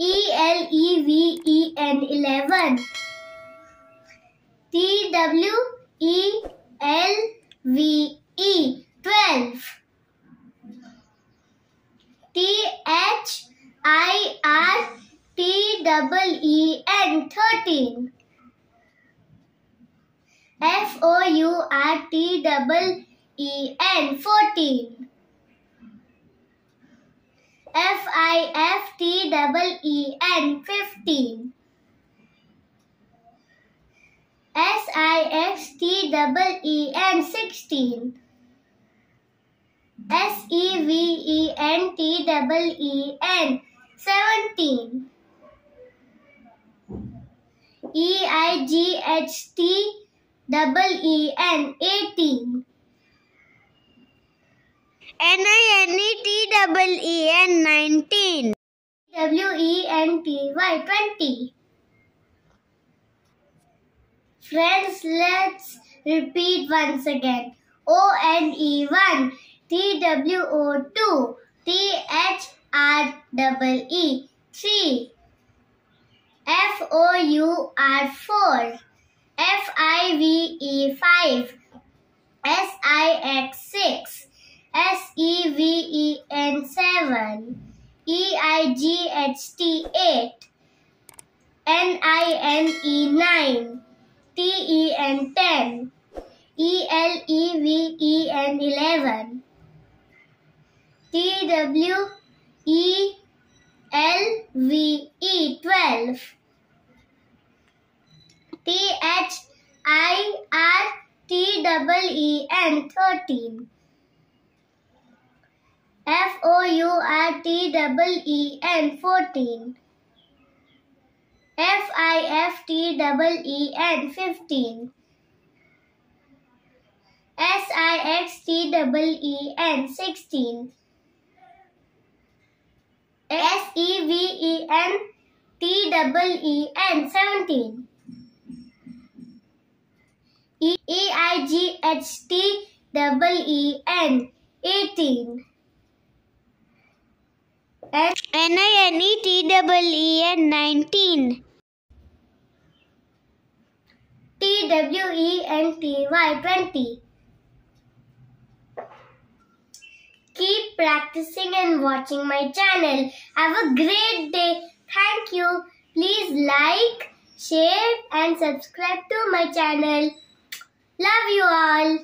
E 3, F O U R 4, F I V 5, S I X 6, S V N 7, I G H T 8, N I N 9, T N 10, L E V E N 11, T W E L V E 12, T H I R T double E N 13, F O U R T double E N 14. F I F T double E N 15. S I X T double E N 16. S E V E N T double E N 17. E I G H T double E N 18. N I N E T double E N 19. W E N T Y 20. Friends, let's repeat once again. O N E 1, T W O 2, T H R double E 3, F O U R 4, F I V E 5, S I X 6, S E V E N 7, E I G H T 8, N I N E 9, T E N 10, E L E V E N 11, T W E L V E 12, T H I R T double E N 13. F O U R T double E N 14. F I F T double E N 15. S I X T double E N 16. S E V E N T double E N 17. E E I G H T double E N 18. N N I N E T double E N 19. T W E N T Y 20. Keep practicing and watching my channel. Have a great day. Thank you. Please like, share and subscribe to my channel. Love you all.